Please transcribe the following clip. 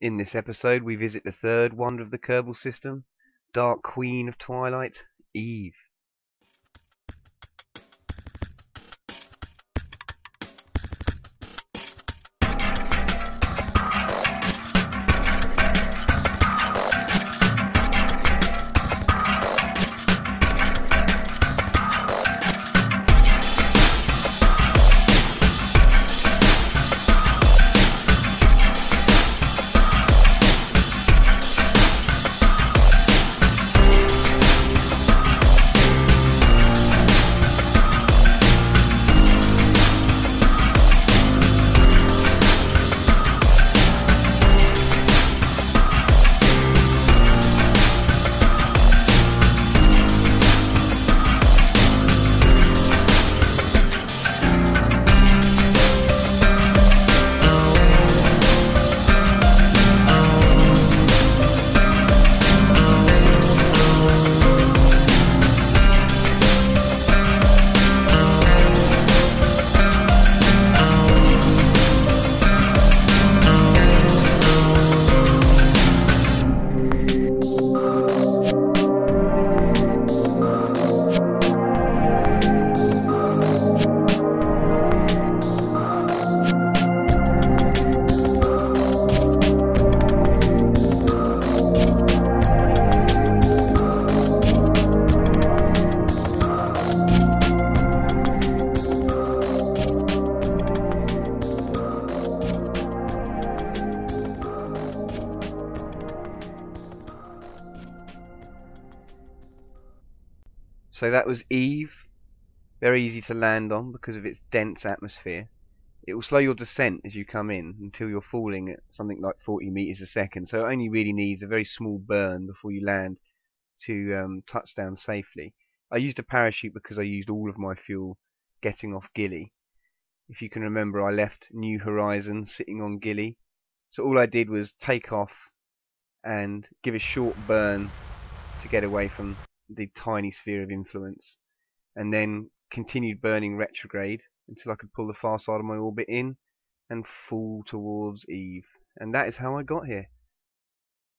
In this episode, we visit the third wonder of the Kerbol System, Dark Queen of Twilight, Eve. So that was Eve. Very easy to land on because of its dense atmosphere. It will slow your descent as you come in until you're falling at something like 40 meters a second. So it only really needs a very small burn before you land to um, touch down safely. I used a parachute because I used all of my fuel getting off Gilly. If you can remember, I left New Horizons sitting on Gilly. So all I did was take off and give a short burn to get away from the tiny sphere of influence, and then continued burning retrograde until I could pull the far side of my orbit in and fall towards Eve. And that is how I got here.